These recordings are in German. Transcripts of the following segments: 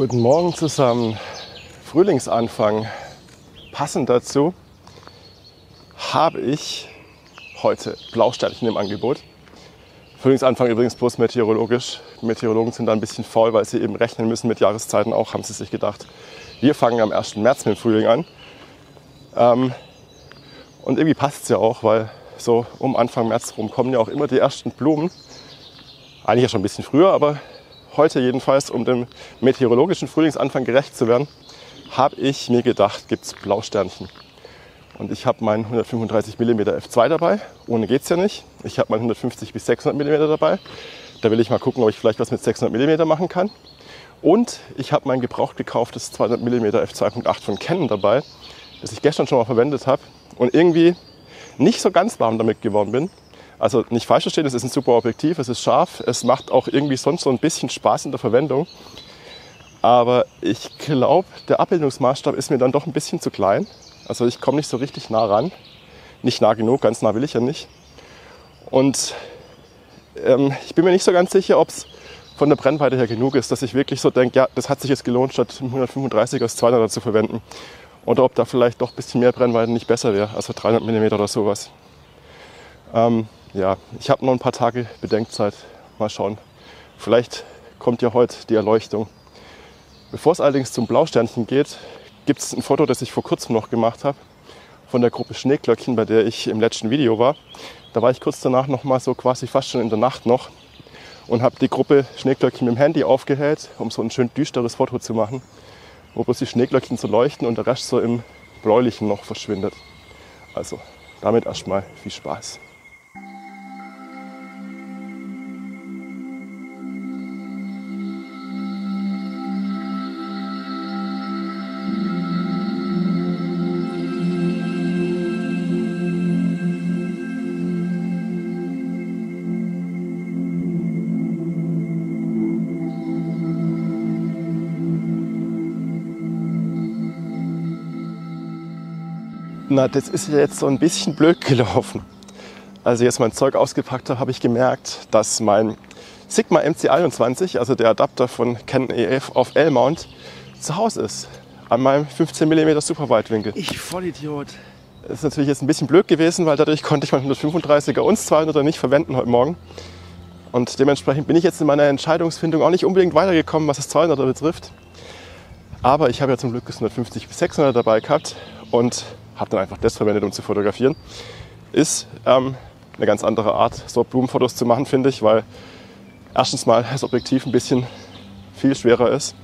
Guten Morgen zusammen. Frühlingsanfang. Passend dazu habe ich heute Blausternchen im Angebot. Frühlingsanfang übrigens bloß meteorologisch. Meteorologen sind da ein bisschen faul, weil sie eben rechnen müssen mit Jahreszeiten auch, haben sie sich gedacht. Wir fangen am 1. März mit dem Frühling an. Ähm, und irgendwie passt es ja auch, weil so um Anfang März rum kommen ja auch immer die ersten Blumen. Eigentlich ja schon ein bisschen früher, aber heute jedenfalls, um dem meteorologischen Frühlingsanfang gerecht zu werden, habe ich mir gedacht, gibt es Blausternchen. Und ich habe meinen 135 mm f2 dabei. Ohne geht es ja nicht. Ich habe meinen 150 bis 600 mm dabei. Da will ich mal gucken, ob ich vielleicht was mit 600 mm machen kann. Und ich habe mein gebraucht gekauftes 200 mm f2.8 von Canon dabei, das ich gestern schon mal verwendet habe und irgendwie nicht so ganz warm damit geworden bin. Also nicht falsch verstehen, es ist ein super Objektiv, es ist scharf, es macht auch irgendwie sonst so ein bisschen Spaß in der Verwendung. Aber ich glaube, der Abbildungsmaßstab ist mir dann doch ein bisschen zu klein. Also ich komme nicht so richtig nah ran. Nicht nah genug, ganz nah will ich ja nicht. Und ähm, ich bin mir nicht so ganz sicher, ob es von der Brennweite her genug ist, dass ich wirklich so denke, ja, das hat sich jetzt gelohnt, statt 135 als 200er zu verwenden. Oder ob da vielleicht doch ein bisschen mehr Brennweite nicht besser wäre, also 300 mm oder sowas. Ähm, ja, ich habe noch ein paar Tage Bedenkzeit. Mal schauen. Vielleicht kommt ja heute die Erleuchtung. Bevor es allerdings zum Blausternchen geht, gibt es ein Foto, das ich vor kurzem noch gemacht habe von der Gruppe Schneeglöckchen, bei der ich im letzten Video war. Da war ich kurz danach noch mal so quasi fast schon in der Nacht noch und habe die Gruppe Schneeglöckchen mit dem Handy aufgehellt, um so ein schön düsteres Foto zu machen, wo bloß die Schneeglöckchen so leuchten und der Rest so im bläulichen noch verschwindet. Also damit erstmal viel Spaß. Na, das ist jetzt so ein bisschen blöd gelaufen. Als ich jetzt mein Zeug ausgepackt habe, habe ich gemerkt, dass mein Sigma MC21, also der Adapter von Canon EF auf L-Mount, zu Hause ist. An meinem 15 mm Superweitwinkel. Ich Vollidiot. Das ist natürlich jetzt ein bisschen blöd gewesen, weil dadurch konnte ich mein 135er und 200er nicht verwenden heute Morgen. Und dementsprechend bin ich jetzt in meiner Entscheidungsfindung auch nicht unbedingt weitergekommen, was das 200er betrifft. Aber ich habe ja zum Glück das 150 bis 600 dabei gehabt und habe dann einfach das verwendet, um zu fotografieren. Ist ähm, eine ganz andere Art, so Blumenfotos zu machen, finde ich, weil erstens mal das Objektiv ein bisschen viel schwerer ist.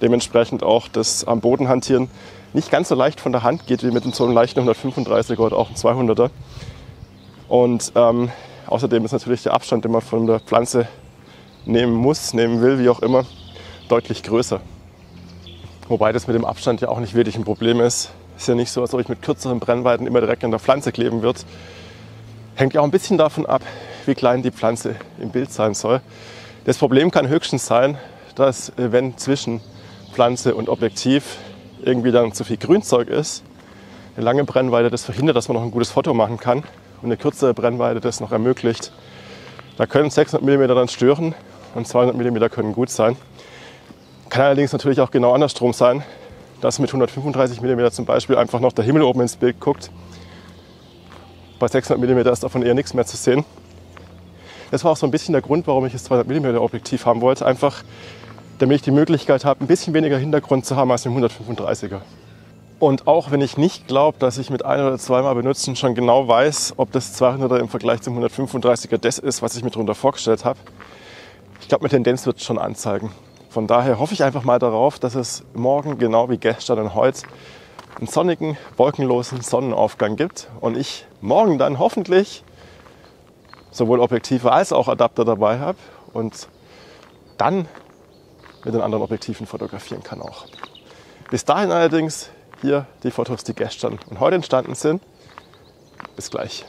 Dementsprechend auch das am Boden hantieren nicht ganz so leicht von der Hand geht wie mit so einem leichten 135er oder auch einem 200er. Und ähm, außerdem ist natürlich der Abstand, den man von der Pflanze nehmen muss, nehmen will, wie auch immer, deutlich größer. Wobei das mit dem Abstand ja auch nicht wirklich ein Problem ist. Ist ja nicht so, als ob ich mit kürzeren Brennweiten immer direkt an der Pflanze kleben wird. Hängt ja auch ein bisschen davon ab, wie klein die Pflanze im Bild sein soll. Das Problem kann höchstens sein, dass äh, wenn zwischen Pflanze und Objektiv irgendwie dann zu viel Grünzeug ist, eine lange Brennweite das verhindert, dass man noch ein gutes Foto machen kann und eine kürzere Brennweite das noch ermöglicht. Da können 600 mm dann stören und 200 mm können gut sein. Kann allerdings natürlich auch genau andersrum sein, dass mit 135 mm zum Beispiel einfach noch der Himmel oben ins Bild guckt. Bei 600 mm ist davon eher nichts mehr zu sehen. Das war auch so ein bisschen der Grund, warum ich das 200 mm Objektiv haben wollte. Einfach, damit ich die Möglichkeit habe, ein bisschen weniger Hintergrund zu haben als im 135er. Und auch wenn ich nicht glaube, dass ich mit ein oder zweimal benutzen schon genau weiß, ob das 200er im Vergleich zum 135er das ist, was ich mir darunter vorgestellt habe, ich glaube, eine Tendenz wird es schon anzeigen. Von daher hoffe ich einfach mal darauf, dass es morgen genau wie gestern und heute einen sonnigen, wolkenlosen Sonnenaufgang gibt und ich morgen dann hoffentlich sowohl Objektive als auch Adapter dabei habe und dann mit den anderen Objektiven fotografieren kann auch. Bis dahin allerdings hier die Fotos, die gestern und heute entstanden sind. Bis gleich.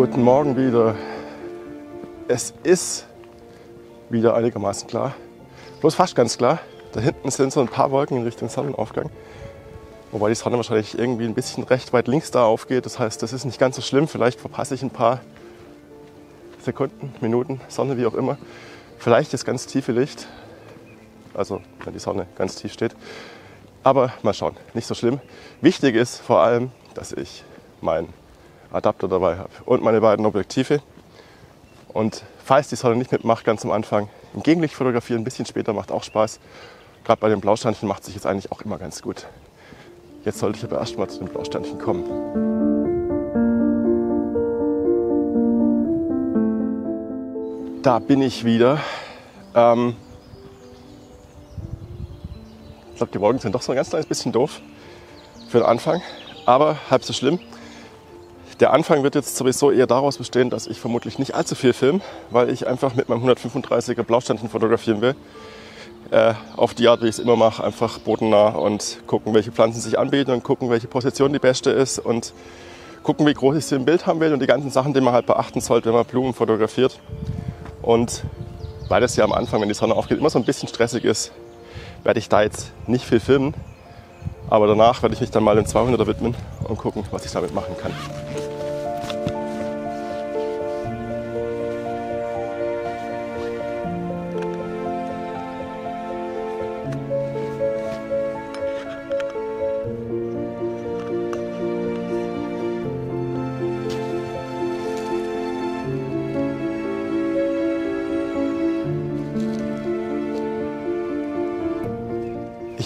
Guten Morgen wieder. Es ist wieder einigermaßen klar. Bloß fast ganz klar. Da hinten sind so ein paar Wolken in Richtung Sonnenaufgang. Wobei die Sonne wahrscheinlich irgendwie ein bisschen recht weit links da aufgeht. Das heißt, das ist nicht ganz so schlimm. Vielleicht verpasse ich ein paar Sekunden, Minuten, Sonne, wie auch immer. Vielleicht das ganz tiefe Licht. Also, wenn die Sonne ganz tief steht. Aber mal schauen, nicht so schlimm. Wichtig ist vor allem, dass ich meinen Adapter dabei habe und meine beiden Objektive. Und falls die Sonne nicht mitmacht, ganz am Anfang, im Gegenlicht fotografieren, ein bisschen später macht auch Spaß. Gerade bei den Blausteinchen macht sich jetzt eigentlich auch immer ganz gut. Jetzt sollte ich aber erstmal zu den Blausteinchen kommen. Da bin ich wieder. Ähm ich glaube, die Wolken sind doch so ein ganz kleines bisschen doof für den Anfang, aber halb so schlimm. Der Anfang wird jetzt sowieso eher daraus bestehen, dass ich vermutlich nicht allzu viel filme, weil ich einfach mit meinem 135er Blausteinchen fotografieren will. Äh, auf die Art, wie ich es immer mache, einfach bodennah und gucken, welche Pflanzen sich anbieten und gucken, welche Position die beste ist und gucken, wie groß ich sie im Bild haben will und die ganzen Sachen, die man halt beachten sollte, wenn man Blumen fotografiert. Und weil das ja am Anfang, wenn die Sonne aufgeht, immer so ein bisschen stressig ist, werde ich da jetzt nicht viel filmen. Aber danach werde ich mich dann mal den 200er widmen und gucken, was ich damit machen kann.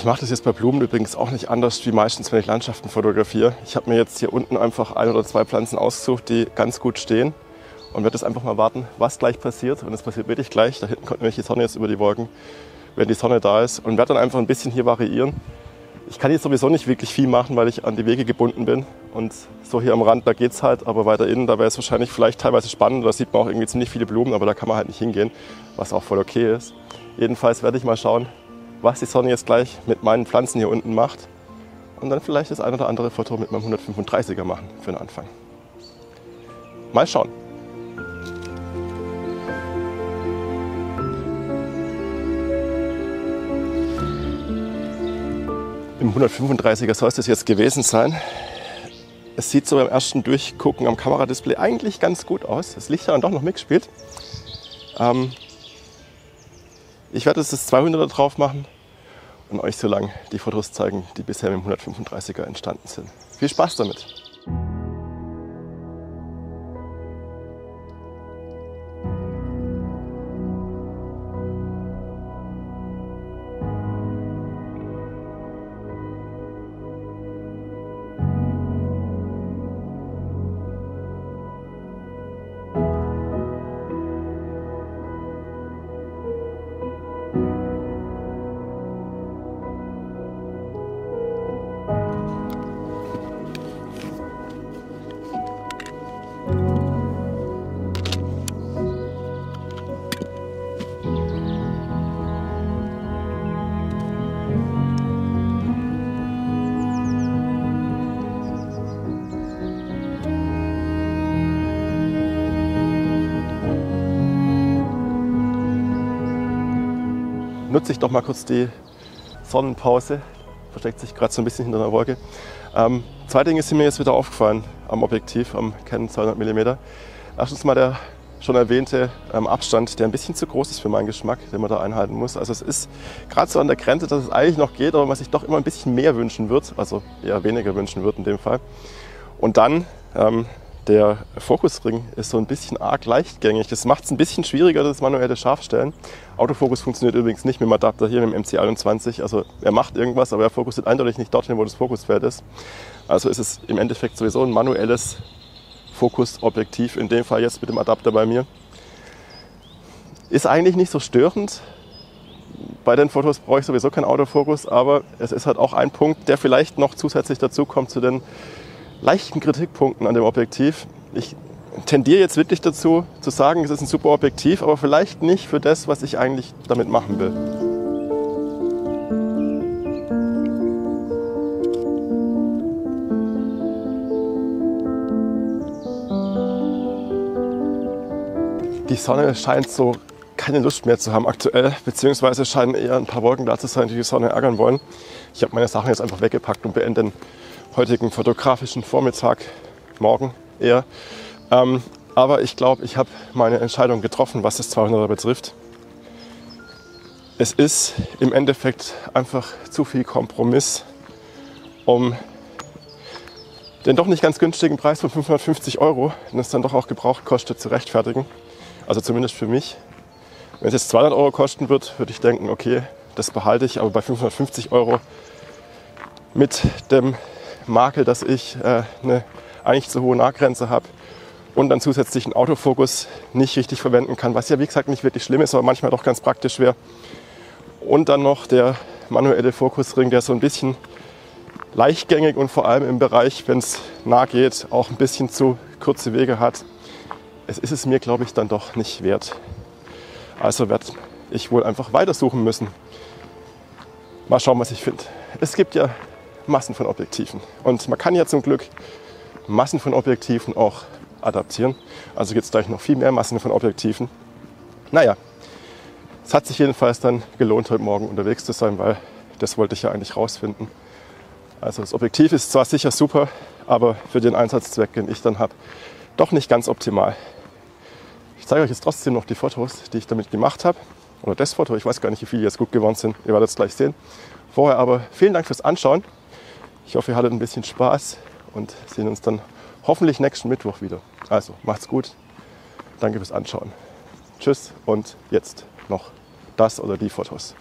Ich mache das jetzt bei Blumen übrigens auch nicht anders wie meistens, wenn ich Landschaften fotografiere. Ich habe mir jetzt hier unten einfach ein oder zwei Pflanzen ausgesucht, die ganz gut stehen und werde jetzt einfach mal warten, was gleich passiert. Und es passiert wirklich gleich. Da hinten kommt nämlich die Sonne jetzt über die Wolken, wenn die Sonne da ist und werde dann einfach ein bisschen hier variieren. Ich kann jetzt sowieso nicht wirklich viel machen, weil ich an die Wege gebunden bin. Und so hier am Rand, da geht es halt, aber weiter innen, da wäre es wahrscheinlich vielleicht teilweise spannend. Da sieht man auch irgendwie ziemlich viele Blumen, aber da kann man halt nicht hingehen, was auch voll okay ist. Jedenfalls werde ich mal schauen, was die Sonne jetzt gleich mit meinen Pflanzen hier unten macht. Und dann vielleicht das ein oder andere Foto mit meinem 135er machen für den Anfang. Mal schauen. Im 135er soll es das jetzt gewesen sein. Es sieht so beim ersten Durchgucken am Kameradisplay eigentlich ganz gut aus. Das Licht hat dann doch noch mitgespielt. Ähm, ich werde jetzt das 200er drauf machen und euch so lange die Fotos zeigen, die bisher mit dem 135er entstanden sind. Viel Spaß damit! Nutze ich doch mal kurz die Sonnenpause. Versteckt sich gerade so ein bisschen hinter einer Wolke. Ähm, zwei Dinge sind mir jetzt wieder aufgefallen am Objektiv, am Canon 200 mm. Erstens mal der schon erwähnte ähm, Abstand, der ein bisschen zu groß ist für meinen Geschmack, den man da einhalten muss. Also es ist gerade so an der Grenze, dass es eigentlich noch geht, aber man sich doch immer ein bisschen mehr wünschen wird, also eher weniger wünschen wird in dem Fall. Und dann ähm, der Fokusring ist so ein bisschen arg leichtgängig. Das macht es ein bisschen schwieriger, das manuelle Scharfstellen. Autofokus funktioniert übrigens nicht mit dem Adapter hier, mit dem MC21. Also er macht irgendwas, aber er fokussiert eindeutig nicht dorthin, wo das Fokusfeld ist. Also ist es im Endeffekt sowieso ein manuelles Fokusobjektiv, in dem Fall jetzt mit dem Adapter bei mir. Ist eigentlich nicht so störend. Bei den Fotos brauche ich sowieso keinen Autofokus, aber es ist halt auch ein Punkt, der vielleicht noch zusätzlich dazu kommt zu den leichten Kritikpunkten an dem Objektiv. Ich tendiere jetzt wirklich dazu, zu sagen, es ist ein super Objektiv, aber vielleicht nicht für das, was ich eigentlich damit machen will. Die Sonne scheint so keine Lust mehr zu haben aktuell, beziehungsweise scheinen eher ein paar Wolken da zu sein, die die Sonne ärgern wollen. Ich habe meine Sachen jetzt einfach weggepackt und beende den heutigen fotografischen Vormittag, morgen eher. Ähm, aber ich glaube, ich habe meine Entscheidung getroffen, was das 200er betrifft. Es ist im Endeffekt einfach zu viel Kompromiss, um den doch nicht ganz günstigen Preis von 550 Euro, den es dann doch auch gebraucht kostet, zu rechtfertigen. Also zumindest für mich. Wenn es jetzt 200 Euro kosten wird, würde ich denken, okay, das behalte ich. Aber bei 550 Euro mit dem Makel, dass ich äh, eine eigentlich zu hohe Nahgrenze habe und dann zusätzlich einen Autofokus nicht richtig verwenden kann, was ja wie gesagt nicht wirklich schlimm ist, aber manchmal doch ganz praktisch wäre. Und dann noch der manuelle Fokusring, der so ein bisschen leichtgängig und vor allem im Bereich, wenn es nah geht, auch ein bisschen zu kurze Wege hat. Es ist es mir, glaube ich, dann doch nicht wert. Also werde ich wohl einfach weitersuchen müssen. Mal schauen, was ich finde. Es gibt ja Massen von Objektiven. Und man kann ja zum Glück Massen von Objektiven auch adaptieren. Also gibt es gleich noch viel mehr Massen von Objektiven. Naja, es hat sich jedenfalls dann gelohnt, heute Morgen unterwegs zu sein, weil das wollte ich ja eigentlich rausfinden. Also das Objektiv ist zwar sicher super, aber für den Einsatzzweck, den ich dann habe, doch nicht ganz optimal. Ich zeige euch jetzt trotzdem noch die Fotos, die ich damit gemacht habe. Oder das Foto, ich weiß gar nicht, wie viele jetzt gut geworden sind. Ihr werdet es gleich sehen. Vorher aber vielen Dank fürs Anschauen. Ich hoffe, ihr hattet ein bisschen Spaß und sehen uns dann hoffentlich nächsten Mittwoch wieder. Also macht's gut. Danke fürs Anschauen. Tschüss und jetzt noch das oder die Fotos.